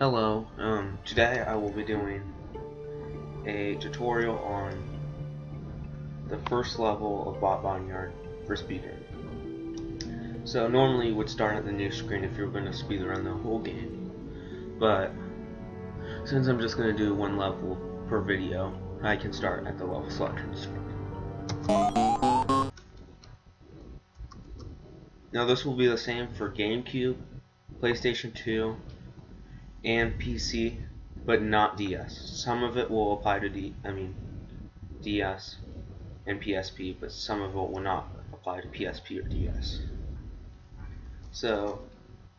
Hello, um, today I will be doing a tutorial on the first level of Bot Boneyard for speedrun. So normally you would start at the new screen if you were going to speedrun the whole game, but since I'm just going to do one level per video, I can start at the level selection screen. Now this will be the same for GameCube, PlayStation 2, and PC, but not DS. Some of it will apply to D, I mean DS and PSP, but some of it will not apply to PSP or DS. So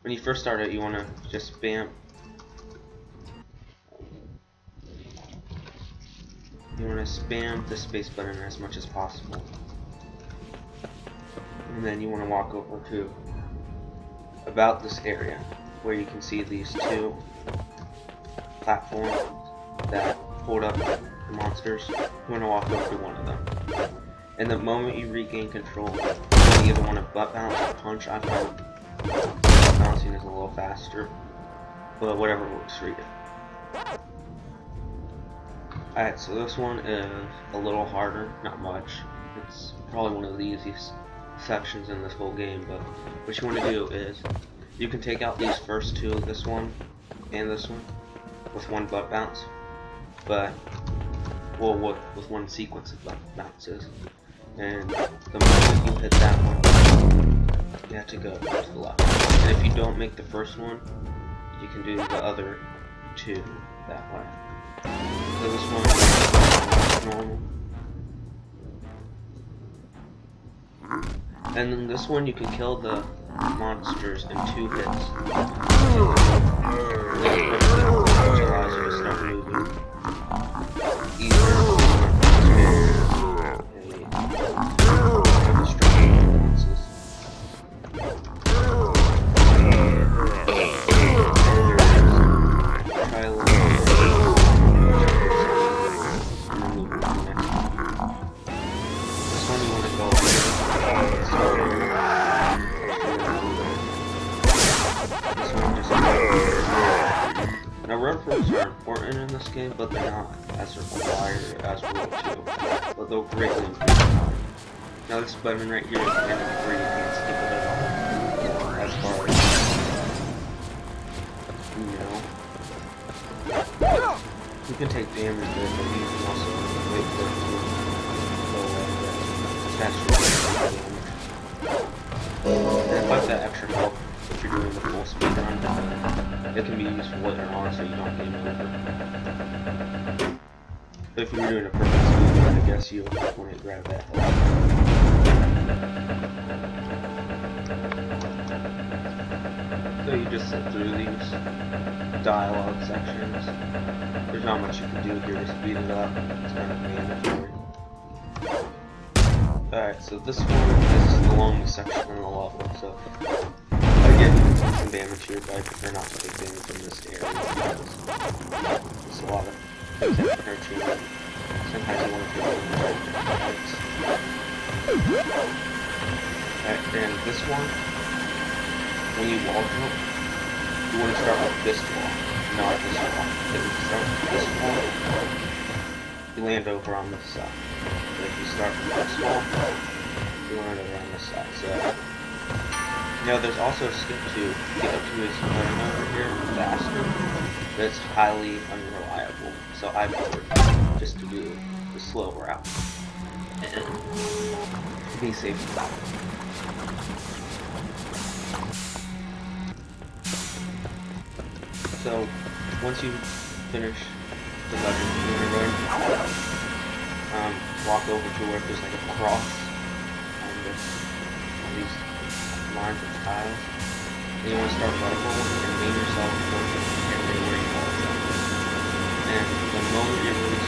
when you first start it, you want to just spam. You want to spam the space button as much as possible. And then you want to walk over to about this area where you can see these two platforms that hold up the monsters. You want to walk over to one of them. And the moment you regain control, you either want to butt bounce or punch. I find butt bouncing is a little faster, but whatever works for you. Alright, so this one is a little harder, not much. It's probably one of the easiest sections in this whole game, but what you want to do is you can take out these first two, this one and this one, with one butt bounce, but well, with, with one sequence of butt bounces. And the moment you hit that one, you have to go to the left. And if you don't make the first one, you can do the other two that way. So this one is normal. And then this one you can kill the monsters in two hits. Hmm. Now run are important in this game, but they're not as required as World 2, but they'll greatly improve time. Now this button right here is kind of free, you can't skip it at all. As far as, you know. You can take damage there, but you can also wait for it to go away. Really damage. And like that extra health It can be used for what on so you don't game over. If you're doing a perfect speed I guess want to grab that So you just sit through these dialogue sections. There's not much you can do here to speed it up. It's kind of mandatory. Alright, so this one, this is the longest section in the level, so damage here, but I prefer not to take damage in this area. There's a lot of. Sometimes want to the lights. And this one, when you wall jump, you want to start with this wall, not this wall. If you start with this wall, you land over on this side. But if you start from this wall, you land over on this side. So you know, there's also a skip to get up to his plane over here faster, but it's highly unreliable, so I prefer just to do the slow route. And be safe about it. So, once you finish the to um, walk over to where there's like a cross tiles. And you want to start vertical and aim yourself towards the area where you want And the moment you release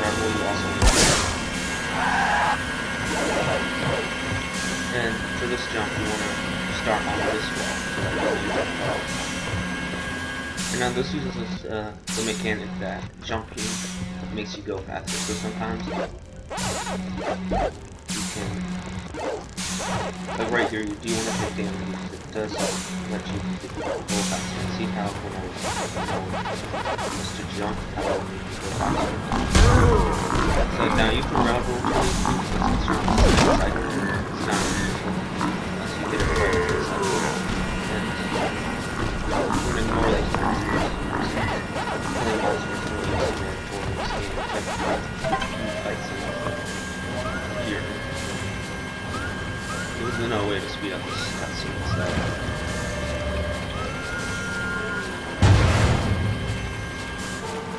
vertical, you also And for this jump, you want to start on this wall. And now this uses uh, the mechanic that jumping makes you go faster. So sometimes you can Like right here, you to take damage. It does let you go faster. See how when I just to jump, how go. So now you can run over really not like it's not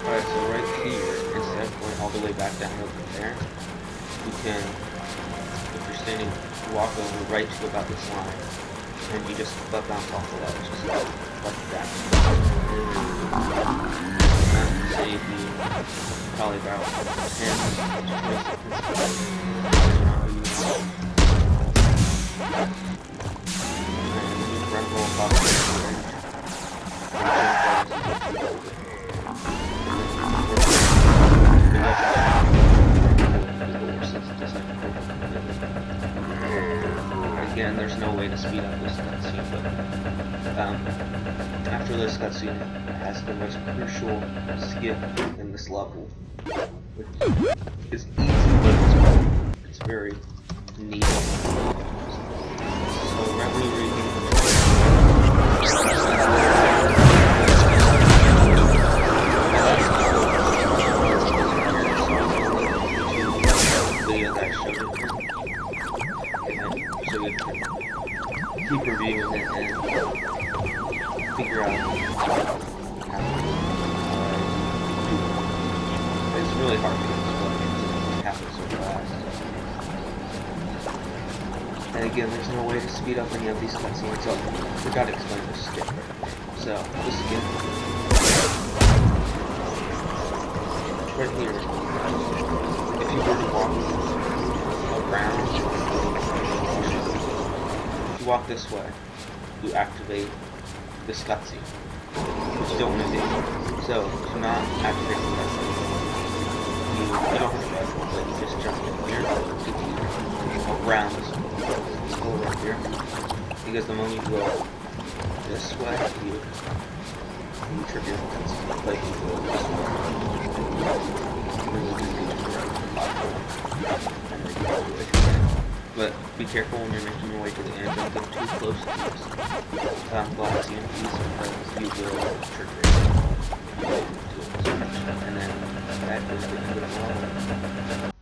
Alright, so right here, instead of going all the way back down over there, you can, if you're standing, walk over right to about this line, and you just butt bounce off the ledge, just like, like that. And save you probably about 10 to 20 seconds. Again, there's no way to speed up this cutscene, but um, after this cutscene has the most crucial skip in this level, which is easy, but it's, it's very neat. Can keep reviewing it and figure out how It's really hard to explain it happens so fast. And again, there's no way to speed up any of these cutscenes, so I forgot to explain this skip. So, this skip right here, if you were to walk around, you walk this way, you activate this cutscene, which you don't want to do. So, to not activate the cutscene, you, you don't have to run, but you just jump in here, around this hole right here, because the moment you go this way, you, you trigger the cutscene, like you go this way. But be careful when you're making your way to the end. Don't get too close to this um, glass units because you will trigger it. And then that is the end of the.